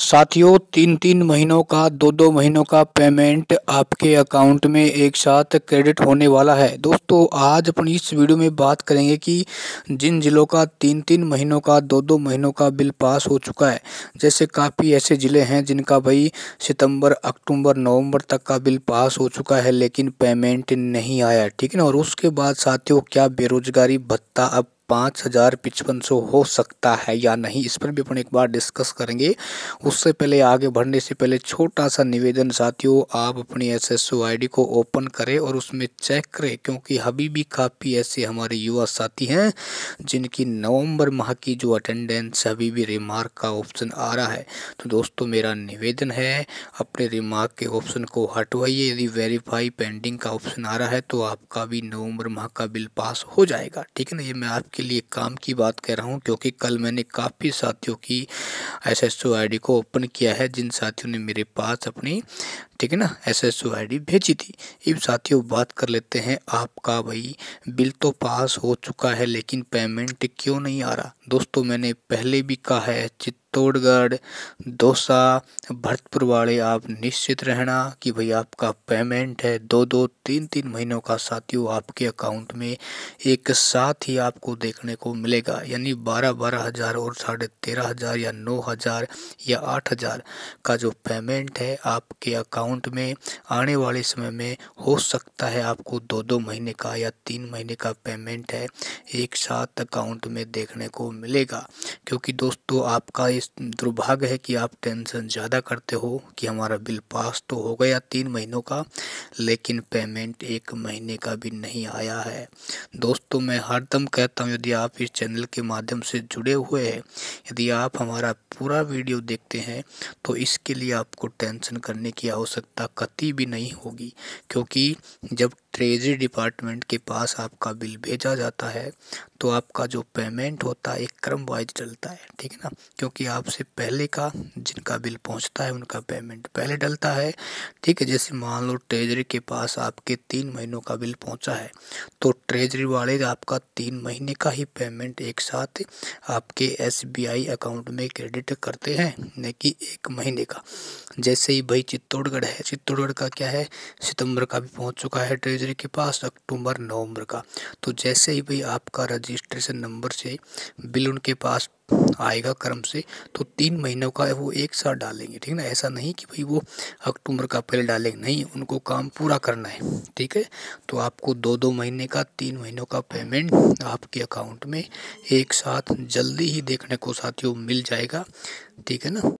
साथियों तीन तीन महीनों का दो दो महीनों का पेमेंट आपके अकाउंट में एक साथ क्रेडिट होने वाला है। दोस्तों, आज अपन इस वीडियो में बात करेंगे कि जिन ज़िलों का तीन तीन महीनों का दो दो महीनों का बिल पास हो चुका है, जैसे काफ़ी ऐसे ज़िले हैं जिनका भाई सितंबर, अक्टूबर, नवंबर तक का बिल पास हो चुका है, लेकिन पेमेंट नहीं आया, ठीक है ना? और उसके बाद साथियों, क्या बेरोजगारी, भत्ता अब पाँच हज़ार पचपन सौ हो सकता है या नहीं, इस पर भी अपन एक बार डिस्कस करेंगे। उससे पहले आगे बढ़ने से पहले छोटा सा निवेदन, साथियों, आप अपनी एस एस को ओपन करें और उसमें चेक करें, क्योंकि अभी भी काफ़ी ऐसे हमारे युवा साथी हैं, जिनकी नवंबर माह की जो अटेंडेंस अभी भी रिमार्क का ऑप्शन आ रहा है। तो दोस्तों, मेरा निवेदन है, अपने रिमार्क के ऑप्शन को हटवाइए। यदि वेरीफाई पेंडिंग का ऑप्शन आ रहा है तो आपका भी नवंबर माह का बिल पास हो जाएगा। ठीक है ना? ये मैं आपके के लिए काम की बात कह रहा हूँ क्योंकि कल मैंने काफ़ी साथियों की एस एस को ओपन किया है, जिन साथियों ने मेरे पास अपनी, ठीक है ना एस एस भेजी थी। इन साथियों बात कर लेते हैं, आपका भाई बिल तो पास हो चुका है, लेकिन पेमेंट क्यों नहीं आ रहा? दोस्तों, मैंने पहले भी कहा है चित्तौड़गढ़ दौसा, भरतपुर वाले, आप निश्चित रहना कि भाई आपका पेमेंट है। दो दो, तीन तीन महीनों का साथियों, आपके अकाउंट में एक साथ ही आपको देखने को मिलेगा। यानी बारह बारह हज़ार और साढ़े तेरह हज़ार या नौ हज़ार या आठ हज़ार का जो पेमेंट है, आपके अकाउंट में आने वाले समय में हो सकता है आपको दो दो महीने का या तीन महीने का पेमेंट है, एक साथ अकाउंट में देखने को मिलेगा। क्योंकि दोस्तों, आपका इस दुर्भाग्य है कि आप टेंशन ज़्यादा करते हो कि हमारा बिल पास तो हो गया तीन महीनों का, लेकिन पेमेंट एक महीने का भी नहीं आया है। दोस्तों, मैं हरदम कहता हूँ, यदि आप इस चैनल के माध्यम से जुड़े हुए हैं, यदि आप हमारा पूरा वीडियो देखते हैं तो इसके लिए आपको टेंशन करने की आवश्यकता कति भी नहीं होगी, क्योंकि जब ट्रेजरी डिपार्टमेंट के पास आपका बिल भेजा जाता है तो आपका जो पेमेंट होता है, एक क्रम वाइज डलता है, ठीक है ना? क्योंकि आपसे पहले का जिनका बिल पहुँचता है, उनका पेमेंट पहले डलता है, ठीक है? जैसे मान लो ट्रेजरी के पास आपके तीन महीनों का बिल पहुँचा है तो ट्रेजरी वाले आपका तीन महीने का ही पेमेंट एक साथ आपके एसबीआई अकाउंट में क्रेडिट करते हैं न कि एक महीने का। जैसे ही भाई चित्तौड़गढ़ है, चित्तौड़गढ़ का क्या है? सितंबर का भी पहुँच चुका है ट्रेजरी के पास, अक्टूबर, नवंबर का। तो जैसे ही भाई आपका रजिस्ट्रेशन नंबर से बिल उनके पास आएगा क्रम से तो तीन महीनों का वो एक साथ डालेंगे, ठीक है ना? ऐसा नहीं कि भाई वो अक्टूबर का पहले डालेंगे, नहीं, उनको काम पूरा करना है, ठीक है? तो आपको दो दो महीने का, तीन महीनों का पेमेंट आपके अकाउंट में एक साथ जल्दी ही देखने को साथियों मिल जाएगा, ठीक है ना?